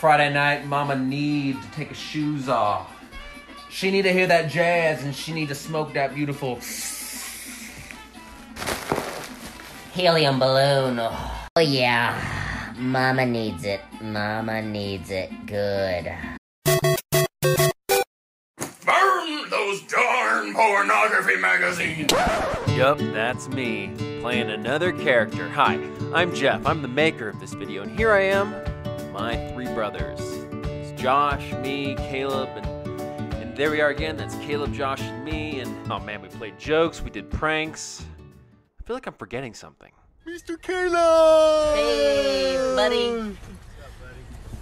Friday night, Mama need to take her shoes off. She need to hear that jazz and she need to smoke that beautiful Helium balloon. Oh yeah. Mama needs it. Mama needs it. Good. Burn those darn pornography magazines! Yup, that's me, playing another character. Hi, I'm Jeff. I'm the maker of this video, and here I am, my three brothers. It's Josh, me, Caleb, and and there we are again. That's Caleb, Josh, and me. And oh man, we played jokes, we did pranks. I feel like I'm forgetting something. Mr. Caleb! Hey, buddy.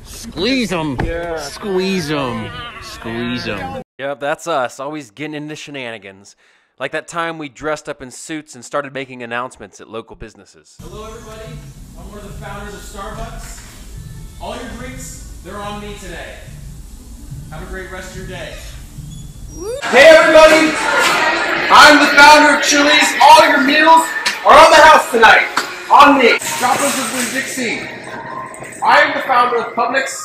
Squeeze them. Squeeze them. Squeeze them. Yep, that's us, always getting into shenanigans. Like that time we dressed up in suits and started making announcements at local businesses. Hello, everybody. I'm one of the founders of Starbucks. All your drinks, they're on me today. Have a great rest of your day. Hey everybody! I'm the founder of Chili's. All your meals are on the house tonight. On me. Choppers of Winn Dixie. I am the founder of Publix.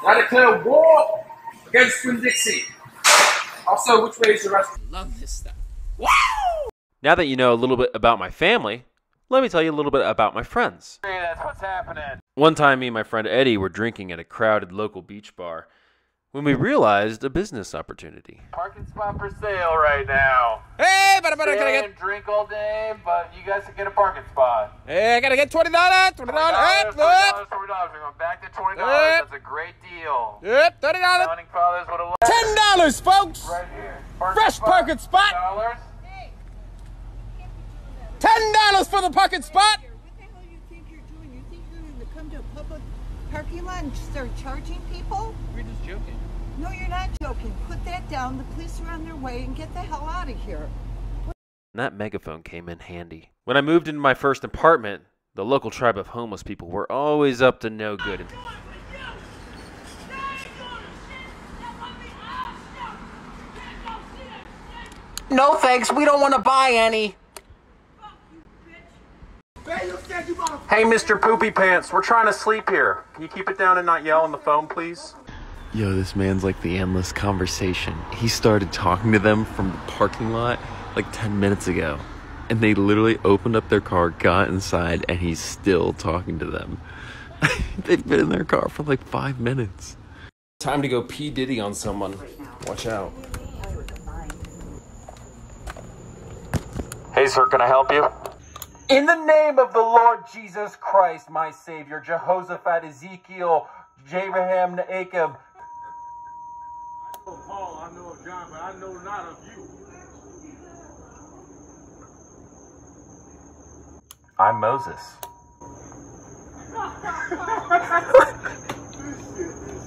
And I declare war against Winn Dixie. Also, which way is the rest? Love this stuff. Wow! Now that you know a little bit about my family, let me tell you a little bit about my friends. Hey, that's what's happening. One time, me and my friend Eddie were drinking at a crowded local beach bar when we realized a business opportunity. Parking spot for sale right now. Hey, but I Stay and drink all day, but you guys can get a parking spot. Hey, I gotta get twenty dollars. Twenty $20, $20, $20. We're going back to $20. Yep. That's a great deal. Yep, thirty dollars. Founding fathers would have loved Ten dollars, folks. Right here. Parking Fresh spot, parking spot. $10. Ten dollars for the parking spot. What the hell you think you're doing? You think you're gonna come to a public parking lot and start charging people? We're just joking. No, you're not joking. Put that down. The police are on their way and get the hell out of here. And that megaphone came in handy. When I moved into my first apartment, the local tribe of homeless people were always up to no good. Oh, and No thanks, we don't want to buy any. Hey, Mr. Poopy Pants, we're trying to sleep here. Can you keep it down and not yell on the phone, please? Yo, this man's like the endless conversation. He started talking to them from the parking lot like 10 minutes ago. And they literally opened up their car, got inside, and he's still talking to them. They've been in their car for like five minutes. Time to go P. Diddy on someone. Watch out. Hey, sir, can I help you? In the name of the Lord Jesus Christ, my Savior, Jehoshaphat, Ezekiel, Abraham, Jacob. I know Paul, I know of John, but I know not of you. I'm Moses.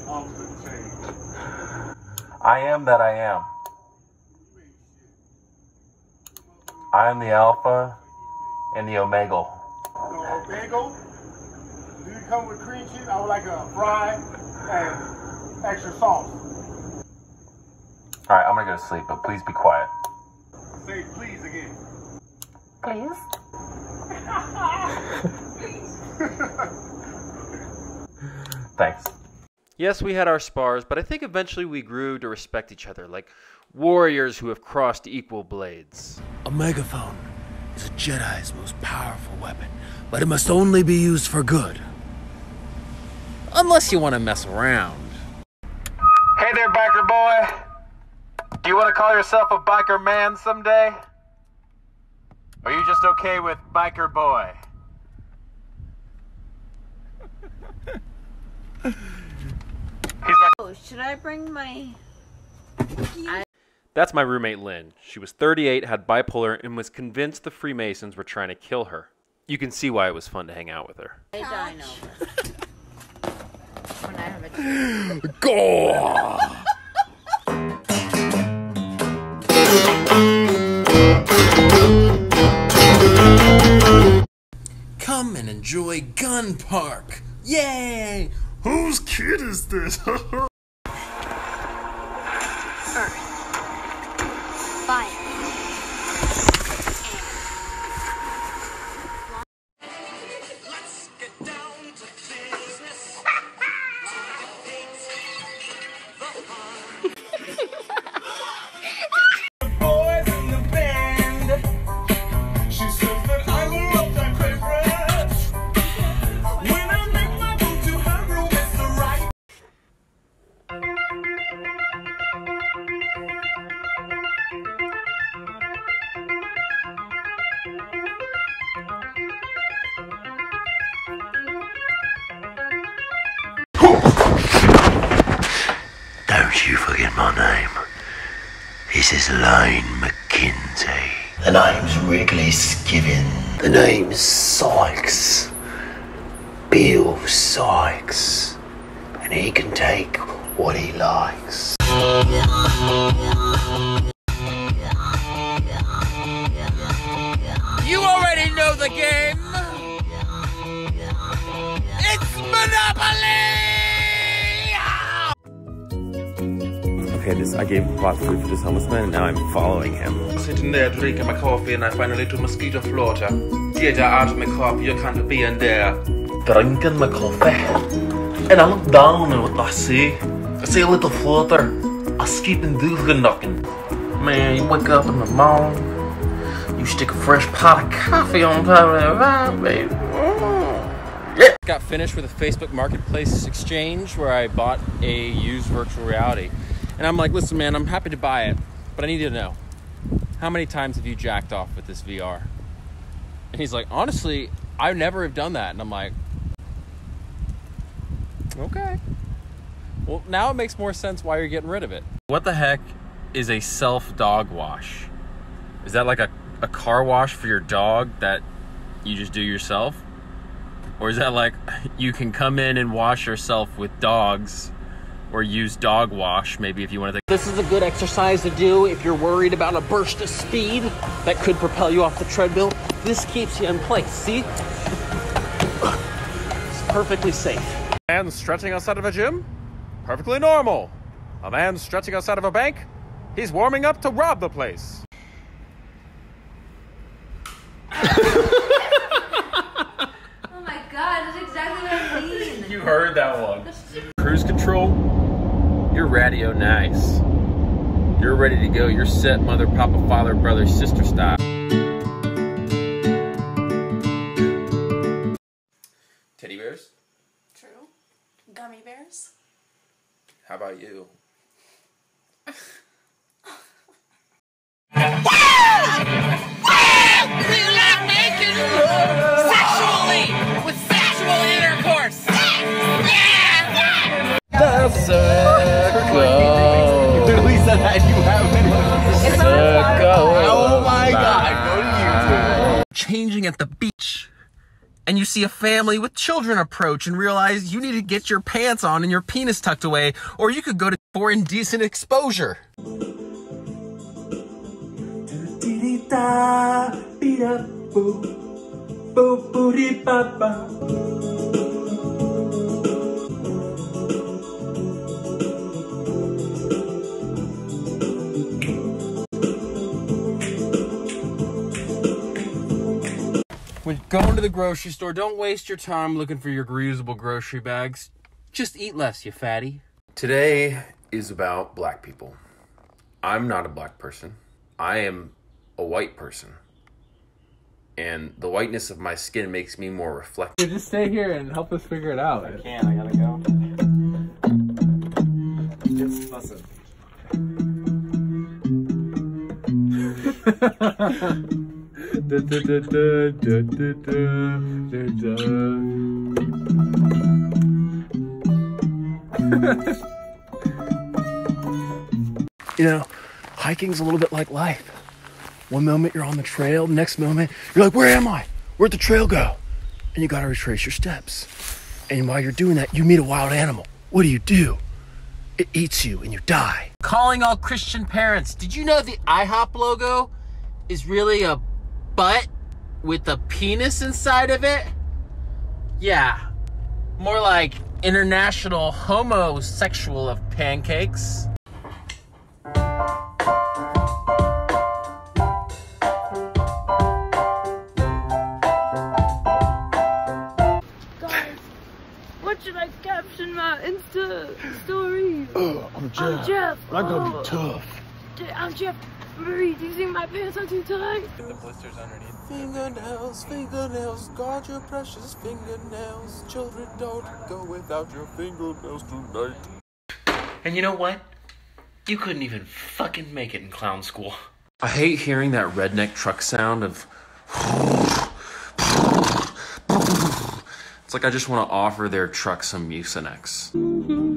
Off the chain. I am that I am. I am the Alpha and the Omega. No, bagel. Do you come with cream cheese? I would like a fry and extra sauce. All right, I'm gonna go to sleep, but please be quiet. Say please again. Please. Thanks. yes, we had our spars, but I think eventually we grew to respect each other like warriors who have crossed equal blades. A megaphone is a Jedi's most powerful weapon, but it must only be used for good. Unless you want to mess around. Hey there, biker boy. Do you want to call yourself a biker man someday? Or are you just okay with biker boy? He's like, Oh, should I bring my? That's my roommate Lynn. She was 38, had bipolar, and was convinced the Freemasons were trying to kill her. You can see why it was fun to hang out with her. I dino. when I have a Come and enjoy Gun Park. Yay! Whose kid is this? This is Lane McKinsey. The name's Wrigley Skiven. The name's Sykes. Bill Sykes. And he can take what he likes. You already know the game. It's Monopoly! Okay, this I gave plot food for this homeless man, and now I'm following him. Sitting there drinking my coffee and I find a little mosquito floater. Get out of my coffee, you can't be in there. Drinking my coffee. And I look down and what I see, I see a little floater. I skip and do the knocking. Man, you wake up in the morning, you stick a fresh pot of coffee on top of that vibe, baby. Mm. Got finished with a Facebook Marketplace exchange where I bought a used virtual reality. And I'm like, listen, man, I'm happy to buy it, but I need you to know how many times have you jacked off with this VR? And he's like, honestly, I never have done that. And I'm like, okay. Well, now it makes more sense why you're getting rid of it. What the heck is a self dog wash? Is that like a, a car wash for your dog that you just do yourself? Or is that like you can come in and wash yourself with dogs or use dog wash maybe if you want to think This is a good exercise to do if you're worried about a burst of speed that could propel you off the treadmill. This keeps you in place, see? It's perfectly safe. man stretching outside of a gym? Perfectly normal. A man stretching outside of a bank? He's warming up to rob the place. Oh my god, that's exactly what I mean. You heard that one. Cruise control. You're radio nice. You're ready to go. You're set, mother, papa, father, brother, sister style. Teddy bears? True. Gummy bears? How about you? Sexually! Changing at the beach. And you see a family with children approach and realize you need to get your pants on and your penis tucked away, or you could go to for indecent exposure. When going to the grocery store, don't waste your time looking for your reusable grocery bags. Just eat less, you fatty. Today is about black people. I'm not a black person. I am a white person. And the whiteness of my skin makes me more reflective. Just stay here and help us figure it out. I can't, I gotta go. Just listen. You know, hiking's a little bit like life. One moment you're on the trail, next moment you're like, where am I? Where'd the trail go? And you gotta retrace your steps. And while you're doing that, you meet a wild animal. What do you do? It eats you and you die. Calling all Christian parents. Did you know the IHOP logo is really a butt with a penis inside of it? Yeah. More like international homosexual of pancakes. Guys, what should I caption my Insta stories? I'm Jeff. I'm Jeff. I gotta Oh. be tough. J- I'm Jeff. Marie, do you think my pants are too tight? The blisters underneath. Fingernails, fingernails, guard your precious fingernails. Children don't go without your fingernails tonight. And you know what? You couldn't even fucking make it in clown school. I hate hearing that redneck truck sound of. It's like I just want to offer their truck some Mucinex.